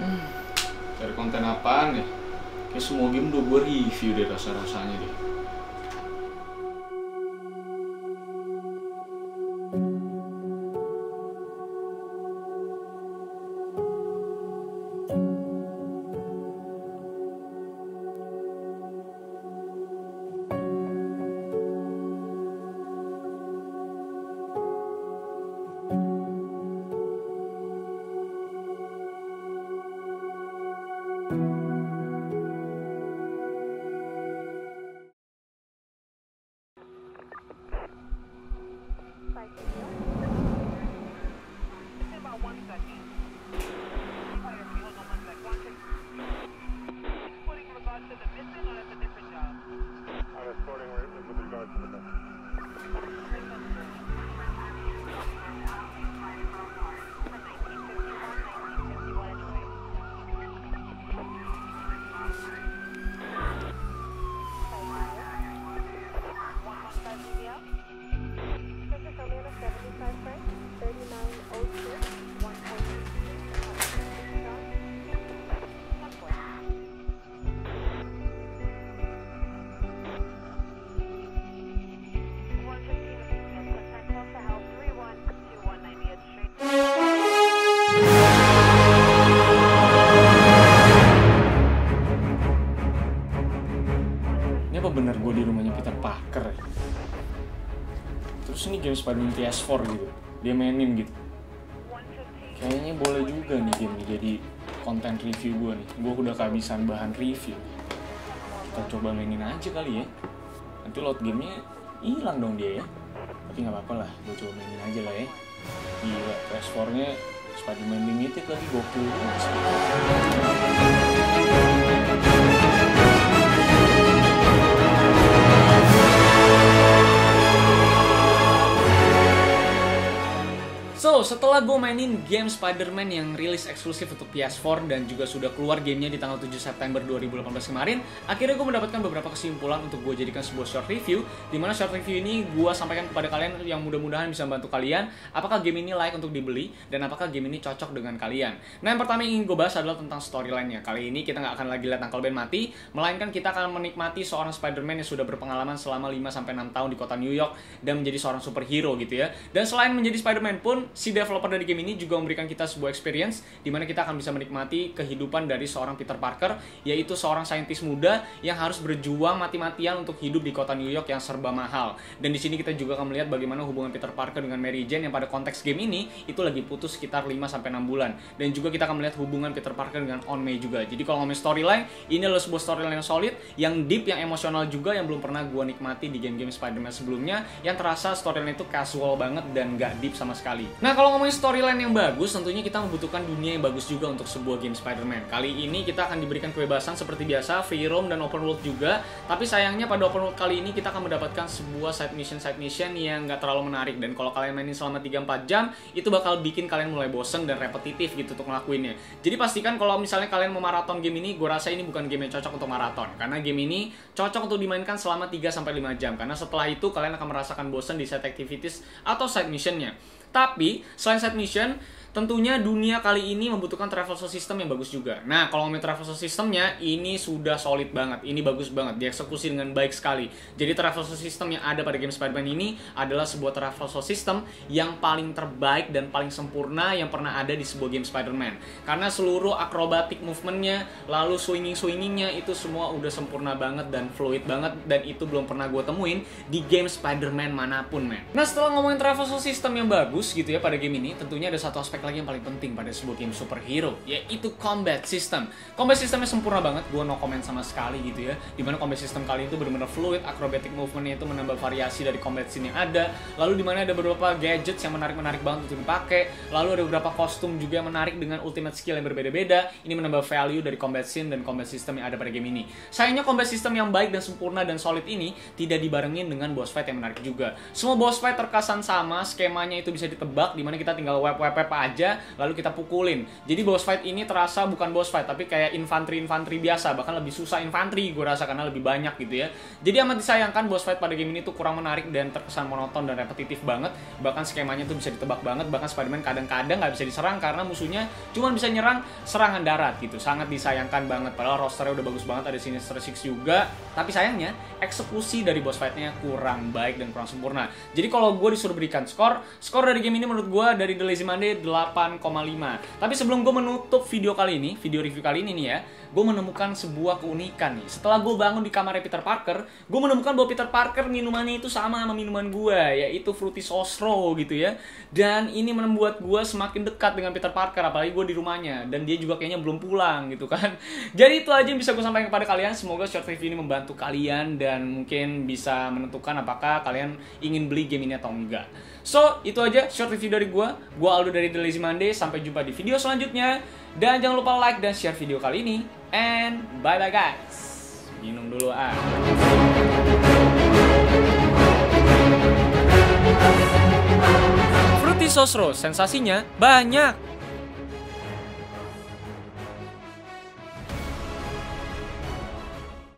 hmm. dari konten apaan ya kayak semua game udah gue review deh rasa rasanya deh ini apa bener gue di rumahnya Peter Parker ya? terus ini game Spider-Man PS4 gitu. Dia mainin gitu. Kayaknya boleh juga nih game jadi konten review gue nih. Gue udah kehabisan bahan review. Kita coba mainin aja kali ya. Nanti load gamenya hilang dong dia ya. Tapi nggak apa-apa lah gue coba mainin aja lah ya. Gila PS4 nya Spider-Man Limited lagi gokil banget So, setelah gue mainin game Spider-Man yang rilis eksklusif untuk PS4 dan juga sudah keluar gamenya di tanggal 7 September 2018 kemarin, akhirnya gue mendapatkan beberapa kesimpulan untuk gue jadikan sebuah short review, di mana short review ini gue sampaikan kepada kalian yang mudah-mudahan bisa membantu kalian, apakah game ini layak untuk dibeli, dan apakah game ini cocok dengan kalian. Nah, yang pertama yang ingin gue bahas adalah tentang storyline-nya. Kali ini kita nggak akan lagi lihat Uncle Ben mati, melainkan kita akan menikmati seorang Spider-Man yang sudah berpengalaman selama 5-6 tahun di kota New York dan menjadi seorang superhero gitu ya. Dan selain menjadi Spider-Man pun, si developer dari game ini juga memberikan kita sebuah experience di mana kita akan bisa menikmati kehidupan dari seorang Peter Parker, yaitu seorang saintis muda yang harus berjuang mati-matian untuk hidup di kota New York yang serba mahal. Dan di sini kita juga akan melihat bagaimana hubungan Peter Parker dengan Mary Jane yang pada konteks game ini itu lagi putus sekitar 5 sampai 6 bulan. Dan juga kita akan melihat hubungan Peter Parker dengan On May juga. Jadi kalau ngomongin storyline, ini adalah sebuah storyline yang solid, yang deep, yang emosional juga yang belum pernah gua nikmati di game-game Spider-Man sebelumnya yang terasa storyline itu casual banget dan gak deep sama sekali. Kalau ngomongin storyline yang bagus, tentunya kita membutuhkan dunia yang bagus juga untuk sebuah game Spider-Man. Kali ini kita akan diberikan kebebasan seperti biasa, free roam dan open world juga. Tapi sayangnya pada open world kali ini kita akan mendapatkan sebuah side mission side mission yang nggak terlalu menarik dan kalau kalian mainin selama 3-4 jam itu bakal bikin kalian mulai bosen dan repetitif gitu untuk ngelakuinnya. Jadi pastikan kalau misalnya kalian mau maraton game ini, gue rasa ini bukan game yang cocok untuk maraton karena game ini cocok untuk dimainkan selama 3 sampai 5 jam karena setelah itu kalian akan merasakan bosen di side activities atau side missionnya. Tapi selain side mission, tentunya dunia kali ini membutuhkan travel system yang bagus juga. Nah, kalau ngomongin travel systemnya, ini sudah solid banget. Ini bagus banget, dieksekusi dengan baik sekali. Jadi travel system yang ada pada game Spider-Man ini adalah sebuah travel system yang paling terbaik dan paling sempurna yang pernah ada di sebuah game Spider-Man. Karena seluruh akrobatik movementnya, lalu swinging-swingingnya itu semua udah sempurna banget dan fluid banget dan itu belum pernah gue temuin di game Spider-Man mana pun, men. Nah, setelah ngomongin travel system yang bagus gitu ya pada game ini, tentunya ada satu aspek lagi yang paling penting pada sebuah game superhero, yaitu combat system. Combat systemnya sempurna banget, gue no comment sama sekali gitu ya. Di mana combat system kali itu benar-benar fluid, acrobatic movementnya itu menambah variasi dari combat scene yang ada. Lalu di mana ada beberapa gadgets yang menarik-menarik banget untuk dipakai. Lalu ada beberapa kostum juga yang menarik dengan ultimate skill yang berbeda-beda. Ini menambah value dari combat scene dan combat system yang ada pada game ini. Sayangnya combat system yang baik dan sempurna dan solid ini tidak dibarengin dengan boss fight yang menarik juga. Semua boss fight terkesan sama, skemanya itu bisa ditebak, di mana kita tinggal web-web aja aja lalu kita pukulin. Jadi boss fight ini terasa bukan boss fight tapi kayak infanteri-infanteri biasa, bahkan lebih susah infanteri gue rasa karena lebih banyak gitu ya. Jadi amat disayangkan boss fight pada game ini tuh kurang menarik dan terkesan monoton dan repetitif banget. Bahkan skemanya tuh bisa ditebak banget, bahkan Spider-Man kadang-kadang nggak bisa diserang karena musuhnya cuma bisa nyerang serangan darat gitu. Sangat disayangkan banget padahal rosternya udah bagus banget ada Sinister Six juga. Tapi sayangnya eksekusi dari boss fightnya kurang baik dan kurang sempurna. Jadi kalau gue disuruh berikan skor, skor dari game ini menurut gue dari The Lazy Monday 8,5. Tapi sebelum gue menutup video kali ini, video review kali ini nih ya, gue menemukan sebuah keunikan nih. Setelah gue bangun di kamarnya Peter Parker, gue menemukan bahwa Peter Parker minumannya itu sama sama minuman gue, yaitu Fruity Sosro gitu ya. Dan ini membuat gue semakin dekat dengan Peter Parker, apalagi gue di rumahnya. Dan dia juga kayaknya belum pulang gitu kan. Jadi itu aja yang bisa gue sampaikan kepada kalian. Semoga short review ini membantu kalian dan mungkin bisa menentukan apakah kalian ingin beli game ini atau enggak. So, itu aja short review dari gue. Gue Aldo dari The Lazy Monday. Sampai jumpa di video selanjutnya. Dan jangan lupa like dan share video kali ini. And bye-bye guys. Minum dulu ah. Fruity Sosro, sensasinya banyak.